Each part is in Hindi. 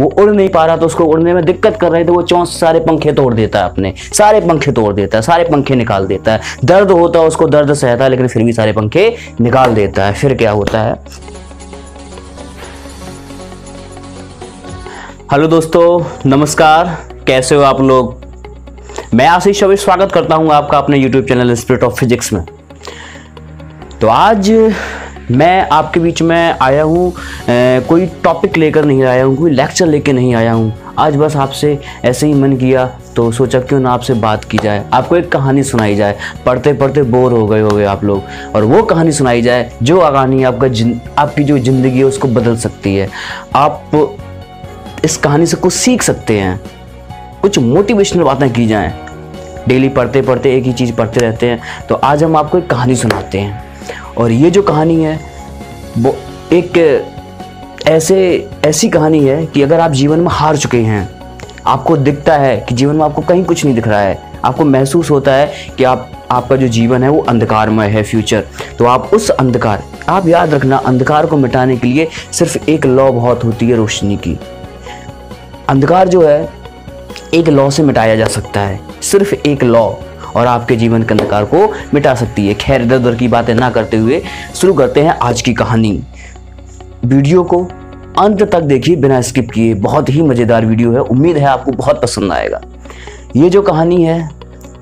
वो उड़ नहीं पा रहा तो उसको उड़ने में दिक्कत कर रहे तो वो चौंस सारे पंखे तोड़ देता है अपने। सारे पंखे तोड़ देता है, सारे पंखे निकाल देता है। दर्द होता है, उसको दर्द सहता है, लेकिन फिर भी सारे पंखे निकाल देता है। फिर क्या होता है? हेलो दोस्तों, नमस्कार। कैसे हो आप लोग? मैं आशीष अभी स्वागत करता हूँ आपका अपने YouTube channel spirit of physics में। तो आज मैं आपके बीच में आया हूँ कोई टॉपिक लेकर नहीं आया हूँ, कोई लेक्चर लेकर नहीं आया हूँ। आज बस आपसे ऐसे ही मन किया तो सोचा क्यों ना आपसे बात की जाए। आपको एक कहानी सुनाई जाए। पढ़ते पढ़ते बोर हो गए हो गए आप लोग। और वो कहानी सुनाई जाए, जो कहानी आपका जिन, आपकी जो ज़िंदगी है उसको बदल सकती है। आप इस कहानी से कुछ सीख सकते हैं। कुछ मोटिवेशनल बातें की जाएँ। डेली पढ़ते पढ़ते एक ही चीज़ पढ़ते रहते हैं। तो आज हम आपको एक कहानी सुनाते हैं। और ये जो कहानी है, वो एक ऐसे, ऐसी कहानी है कि अगर आप जीवन में हार चुके हैं, आपको दिखता है कि जीवन में आपको कहीं कुछ नहीं दिख रहा है, आपको महसूस होता है कि आप, आपका जो जीवन है वो अंधकारमय है फ्यूचर तो आप उस अंधकार, आप याद रखना, अंधकार को मिटाने के लिए सिर्फ़ एक लॉ बहुत होती है रोशनी की. अंधकार जो है, एक लॉ से मिटाया जा सकता है, सिर्फ़ एक लॉ और आपके जीवन के अंधकार को मिटा सकती है। खैर, इधर उधर की बातें ना करते हुए शुरू करते हैं आज की कहानी। वीडियो को अंत तक देखिए, बिना स्किप किए। बहुत ही मज़ेदार वीडियो है। उम्मीद है आपको बहुत पसंद आएगा। ये जो कहानी है,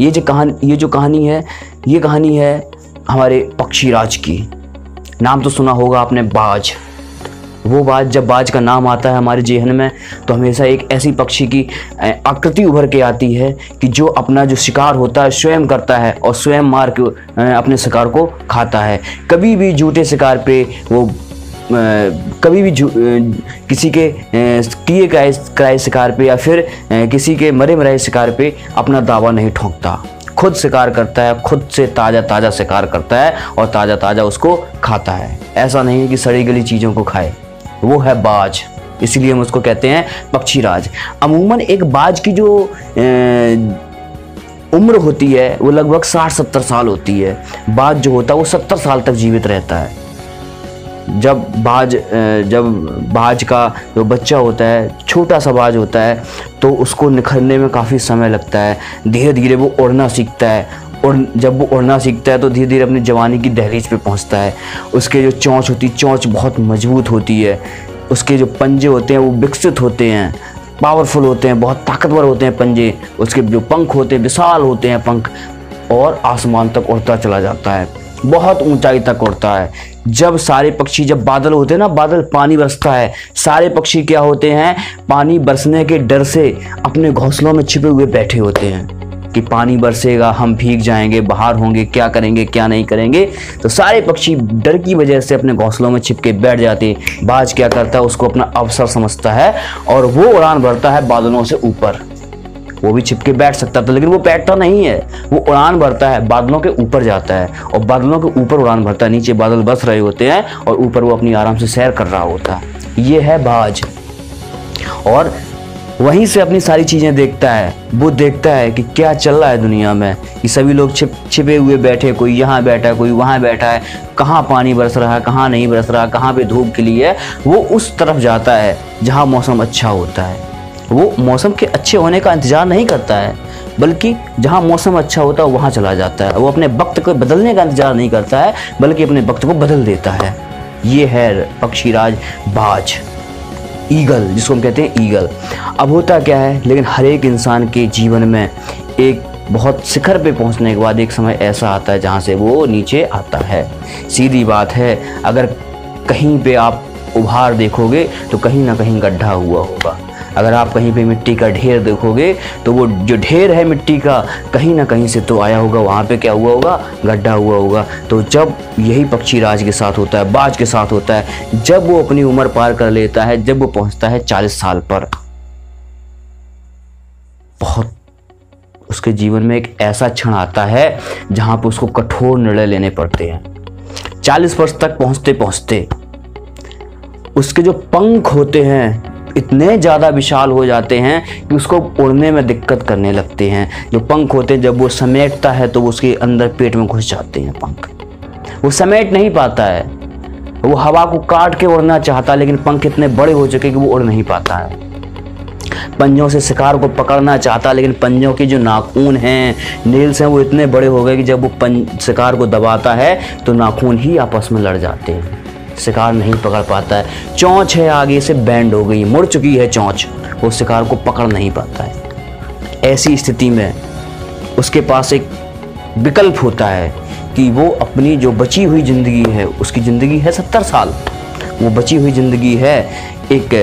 ये जो कहानी, ये जो कहानी है, ये कहानी है हमारे पक्षीराज की। नाम तो सुना होगा आपने, बाज। वो बाज जब बाज का नाम आता है हमारे जेहन में तो हमेशा एक ऐसी पक्षी की आकृति उभर के आती है कि जो अपना जो शिकार होता है, स्वयं करता है और स्वयं मार के अपने शिकार को खाता है। कभी भी झूठे शिकार पे वो कभी भी किसी के किए गए, कराए शिकार पे या फिर किसी के मरे मराए शिकार पे अपना दावा नहीं ठोंकता। खुद शिकार करता है, खुद से ताज़ा ताज़ा शिकार करता है और ताज़ा ताज़ा उसको खाता है। ऐसा नहीं कि सड़ी गली चीज़ों को खाए। वो है बाज। इसलिए हम उसको कहते हैं पक्षी राज अमूमन एक बाज की जो उम्र होती है, वो लगभग साठ सत्तर साल होती है। बाज जो होता है, वो सत्तर साल तक जीवित रहता है। जब बाज जब बाज का जो बच्चा होता है, छोटा सा बाज होता है तो उसको निखरने में काफ़ी समय लगता है। धीरे धीरे वो उड़ना सीखता है। और जब वो उड़ना सीखता है तो धीरे धीरे अपनी जवानी की दहलीज पे पहुँचता है। उसके जो चोंच होती है चोंच बहुत मज़बूत होती है। उसके जो पंजे होते हैं, वो विकसित होते हैं पावरफुल होते हैं, बहुत ताकतवर होते हैं पंजे। उसके जो पंख होते हैं, विशाल होते हैं पंख, और आसमान तक उड़ता चला जाता है। बहुत ऊंचाई तक उड़ता है। जब सारे पक्षी, जब बादल होते हैं ना, बादल पानी बरसता है। सारे पक्षी क्या होते हैं? पानी बरसने के डर से अपने घोंसलों में छिपे हुए बैठे होते हैं। कि पानी बरसेगा, हम भीग जाएँगे, बाहर होंगे, क्या करेंगे, क्या नहीं करेंगे? तो सारे पक्षी डर की वजह से अपने घोंसलों में छिपके बैठ जाते बाज क्या करता है, उसको अपना अवसर समझता है और वो उड़ान भरता है बादलों से ऊपर। वो भी छिपके बैठ सकता था, लेकिन वो बैठता नहीं है। वो उड़ान भरता है, बादलों के ऊपर जाता है और बादलों के ऊपर उड़ान भरता है। नीचे बादल बस रहे होते हैं और ऊपर वो अपनी आराम से सैर कर रहा होता है। ये है बाज। और वहीं से अपनी सारी चीज़ें देखता है। वो देखता है कि क्या चल रहा है दुनिया में। कि सभी लोग छिप, छिपे हुए बैठे, कोई यहाँ बैठा है कोई वहाँ बैठा है। कहाँ पानी बरस रहा है, कहाँ नहीं बरस रहा, कहाँ पे धूप खिली है। वो उस तरफ़ जाता है, जहाँ मौसम अच्छा होता है। वो मौसम के अच्छे होने का इंतज़ार नहीं करता है, बल्कि जहाँ मौसम अच्छा होता है, वहाँ चला जाता है। वो अपने वक्त को बदलने का इंतज़ार नहीं करता है, बल्कि अपने वक्त को बदल देता है। ये है पक्षीराज बाज। ईगल, जिसको हम कहते हैं ईगल। अब होता क्या है, लेकिन हर एक इंसान के जीवन में एक बहुत शिखर पे पहुँचने के बाद एक समय ऐसा आता है जहाँ से वो नीचे आता है। सीधी बात है, अगर कहीं पे आप उभार देखोगे तो कहीं ना कहीं गड्ढा हुआ होगा। अगर आप कहीं पे मिट्टी का ढेर देखोगे तो वो जो ढेर है मिट्टी का, कहीं ना कहीं से तो आया होगा, वहाँ पे क्या हुआ होगा? गड्ढा हुआ होगा। तो जब यही पक्षी राज के साथ होता है, बाज के साथ होता है, जब वो अपनी उम्र पार कर लेता है, जब वो पहुँचता है चालीस साल पर। बहुत उसके जीवन में एक ऐसा क्षण आता है, जहाँ पर उसको कठोर निर्णय लेने पड़ते हैं। चालीस वर्ष तक पहुँचते पहुँचते उसके जो पंख होते हैं इतने ज़्यादा विशाल हो जाते हैं कि उसको उड़ने में दिक्कत करने लगते हैं। जो पंख होते हैं, जब वो समेटता है तो वो उसके अंदर पेट में घुस जाते हैं पंख। वो समेट नहीं पाता है। वो हवा को काट के उड़ना चाहता है, लेकिन पंख इतने बड़े हो चुके कि वो उड़ नहीं पाता है। पंजों से शिकार को पकड़ना चाहता है, लेकिन पंजों के जो नाखून हैं नील्स हैं, वो इतने बड़े हो गए कि जब वो पंज शिकार को दबाता है तो नाखून ही आपस में लड़ जाते हैं। शिकार नहीं पकड़ पाता है। चोंच है, आगे से बैंड हो गई, मुड़ चुकी है चौंच। वो शिकार को पकड़ नहीं पाता है। ऐसी स्थिति में उसके पास एक विकल्प होता है कि वो अपनी जो बची हुई ज़िंदगी है, उसकी ज़िंदगी है सत्तर साल। वो बची हुई ज़िंदगी है, एक,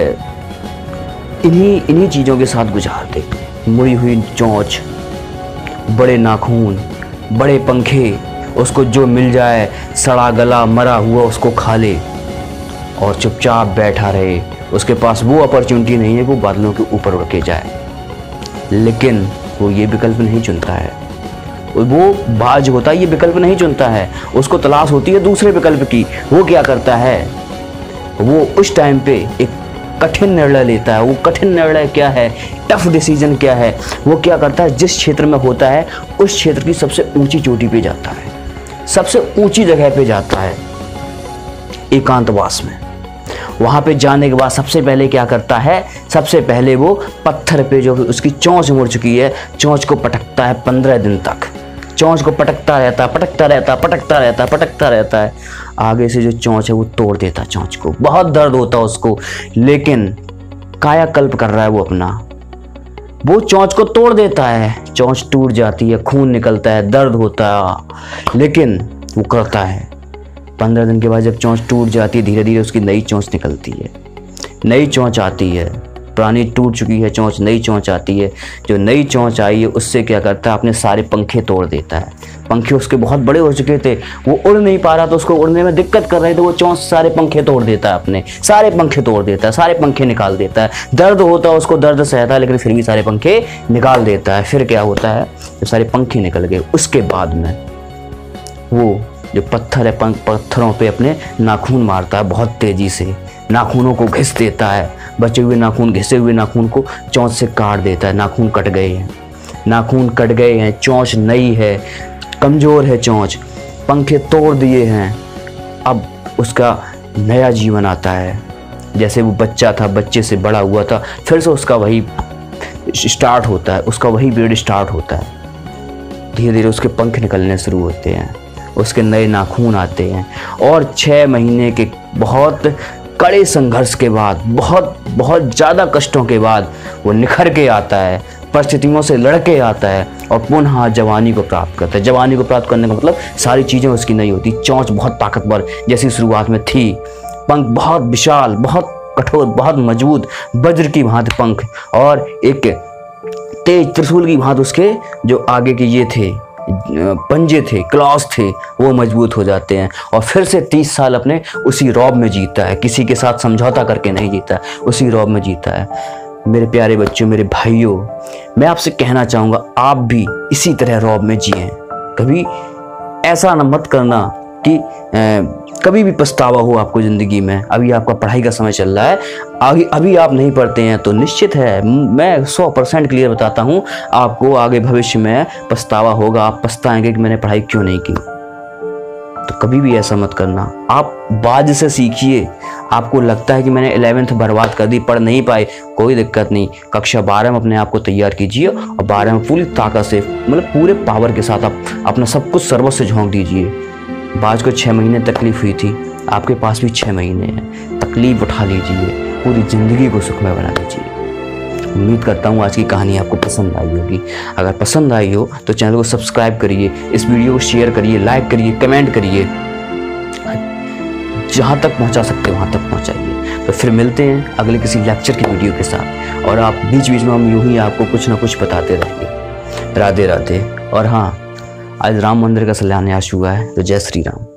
इन्हीं इन्हीं चीज़ों के साथ गुजार दे मुड़ी हुई चौंच, बड़े नाखून, बड़े पंखे उसको जो मिल जाए, सड़ा गला मरा हुआ उसको खा ले। और चुपचाप बैठा रहे। उसके पास वो अपॉर्चुनिटी नहीं है वो बादलों के ऊपर उड़ के जाए। लेकिन वो ये विकल्प नहीं चुनता है। वो बाज होता है, ये विकल्प नहीं चुनता है। उसको तलाश होती है दूसरे विकल्प की। वो क्या करता है? वो उस टाइम पे एक कठिन निर्णय लेता है। वो कठिन निर्णय क्या है? टफ डिसीज़न क्या है? वो क्या करता है? जिस क्षेत्र में होता है, उस क्षेत्र की सबसे ऊँची चोटी पे जाता है। सबसे ऊँची जगह पे जाता है, एकांतवास में। वहाँ पे जाने के बाद सबसे पहले क्या करता है, सबसे पहले वो पत्थर पे जो उसकी चोंच मुड़ चुकी है, चोंच को पटकता है पंद्रह दिन तक। चोंच को पटकता रहता है पटकता रहता है पटकता रहता है पटकता रहता है। आगे से जो चोंच है वो तोड़ देता चोंच को। बहुत दर्द होता है उसको, लेकिन कायाकल्प कर रहा है वो अपना। वो चौंच को तोड़ देता है। चोंच टूट जाती है, खून निकलता है, दर्द होता है। लेकिन वो करता है। पंद्रह दिन के बाद जब चोंच टूट जाती है धीरे धीरे उसकी नई चौंच निकलती है। नई चौंच आती है। पुरानी टूट चुकी है, चोंच नई चोंच आती है। जो नई चोंच आई है, उससे क्या करता है? अपने सारे पंखे तोड़ देता है। पंखे उसके बहुत बड़े हो चुके थे, वो उड़ नहीं पा रहा तो उसको उड़ने में दिक्कत कर रहे थे, वो चोंच सारे पंखे तोड़ देता है अपने। सारे पंखे तोड़ देता है, सारे पंखे निकाल देता है। दर्द होता है, उसको दर्द सहता है लेकिन फिर भी सारे पंखे निकाल देता है। फिर क्या होता है? जब सारे पंखे निकल गए, उसके बाद में वो जो पत्थर है पत्थरों पे अपने नाखून मारता है, बहुत तेज़ी से। नाखूनों को घिस देता है। बचे हुए नाखून, घिसे हुए नाखून को चौंच से काट देता है। नाखून कट गए हैं। नाखून कट गए हैं। चौंच नई है। कमज़ोर है चौंच। पंखे तोड़ दिए हैं। अब उसका नया जीवन आता है। जैसे वो बच्चा था, बच्चे से बड़ा हुआ था, फिर से उसका वही स्टार्ट होता है। उसका वही पीरियड स्टार्ट होता है। धीरे धीरे उसके पंख निकलने शुरू होते हैं। उसके नए नाखून आते हैं। और छः महीने के बहुत कड़े संघर्ष के बाद, बहुत बहुत ज़्यादा कष्टों के बाद वो निखर के आता है, परिस्थितियों से लड़के आता है और पुनः जवानी को प्राप्त करता है। जवानी को प्राप्त करने का मतलब सारी चीज़ें उसकी नहीं होती, चौंच बहुत ताकतवर जैसी शुरुआत में थी। पंख बहुत विशाल, बहुत कठोर, बहुत मज़बूत, वज्र की भांति पंख और एक तेज त्रिशूल की भांति उसके जो आगे के ये थे। पंजे थे, क्लॉस थे, वो मज़बूत हो जाते हैं। और फिर से तीस साल अपने उसी रॉब में जीता है। किसी के साथ समझौता करके नहीं जीता उसी रॉब में जीता है। मेरे प्यारे बच्चों, मेरे भाइयों, मैं आपसे कहना चाहूँगा, आप भी इसी तरह रॉब में जिए। कभी ऐसा न मत करना कि कभी भी पछतावा हो आपको ज़िंदगी में, अभी आपका पढ़ाई का समय चल रहा है, आगे, अभी आप नहीं पढ़ते हैं तो निश्चित है, मैं सौ परसेंट क्लियर बताता हूँ, आपको आगे भविष्य में पछतावा होगा, आप पछताएँगे कि मैंने पढ़ाई क्यों नहीं की। तो कभी भी ऐसा मत करना। आप बाज से सीखिए। आपको लगता है कि मैंने इलेवेंथ बर्बाद कर दी, पढ़ नहीं पाए, कोई दिक्कत नहीं। कक्षा बारह में अपने आप को तैयार कीजिए और बारह में पूरी ताकत से मतलब पूरे पावर के साथ आप अपना सब कुछ सर्वस्व झोंक दीजिए। बाज को छः महीने तकलीफ़ हुई थी। आपके पास भी छः महीने हैं। तकलीफ़ उठा लीजिए। पूरी ज़िंदगी को सुखमय बना लीजिए। उम्मीद करता हूँ आज की कहानी आपको पसंद आई होगी। अगर पसंद आई हो तो चैनल को सब्सक्राइब करिए। इस वीडियो को शेयर करिए, लाइक करिए, कमेंट करिए। जहाँ तक पहुँचा सकते हो, वहाँ तक पहुँचाइए। तो फिर मिलते हैं अगले किसी लेक्चर की वीडियो के साथ। और आप बीच बीच में हम यूँ ही आपको कुछ ना कुछ बताते रहेंगे। राधे राधे और हाँ आज राम मंदिर का शिलान्यास हुआ है तो जय श्री राम।